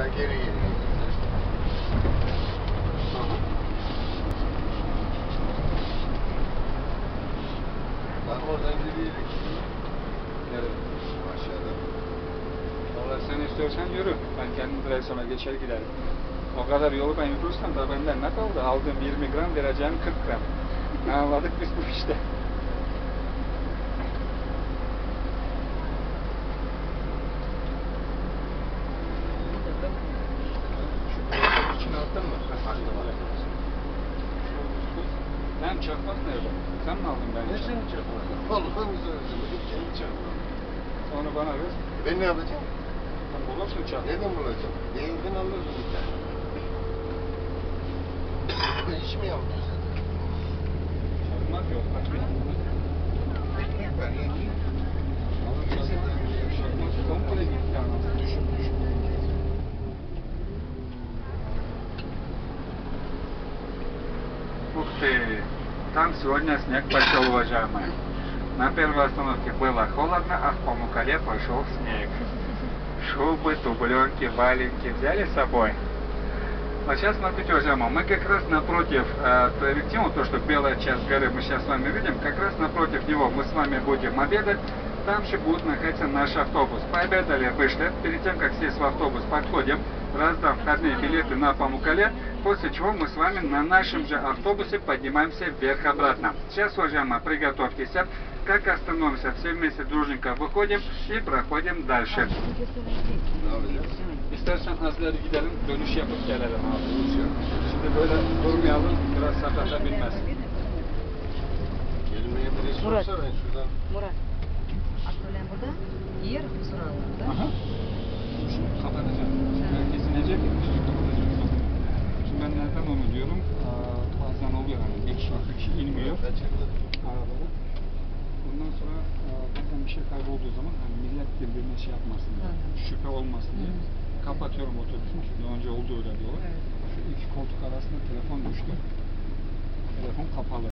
daha geri geliyor. Bak oradan gidiyoruz. Nereye? Aşağıda. Valla sen istiyorsan yürü. Ben kendim direksiyona geçer giderim. O kadar yolu ben yürürsem da benden ne kaldı? Aldığım 20 gram vereceğim 40 gram. Anladık biz bu işte. Şu koltuk için attın mı? Attım, Ben çakmak nerede? Sen mi aldın ben? Ne seni çakmadın? Allah'ın izniyle kendi çakmadın. Sonra bana ver. Ben ne yapacağım? Sen bulursun çakmak. Neden bulacağım? Değilden alırsın bir tane. İş mi yapmıyorsun? Çakmak yok. Kaç bin? Ух ты! Там сегодня снег пошел, уважаемые. На первой остановке было холодно, а в Памукале пошел снег. Шубы, дубленки, валенки взяли с собой. Вот сейчас смотрите, уважаемые, мы как раз напротив э, то, что белая часть горы мы сейчас с вами видим, как раз напротив него мы с вами будем обедать. Там же будет находиться наш автобус. Пообедали, вышли. Перед тем, как сесть в автобус, подходим, раздам входные билеты на Памукале, после чего мы с вами на нашем же автобусе поднимаемся вверх-обратно. Сейчас, уважаемые, приготовьтесь. Как остановимся, все вместе дружненько выходим и проходим дальше. İstersen azları gidelim, dönüş yapıp gelelim abi. Şimdi böyle durmayalım, biraz sakata binmez. Gelmeye birisi Murat. şuradan Murat. Kaçırdı. arabada. Ondan sonra aa, bazen bir şey kaybolduğu zaman hani millet birbirine şey yapmasın diye, şüphe olmasın diye. Kapatıyorum otobüsün çünkü önce oldu öyle diyorlar. Evet. Şu iki koltuk arasında telefon düştü. Telefon kapalı.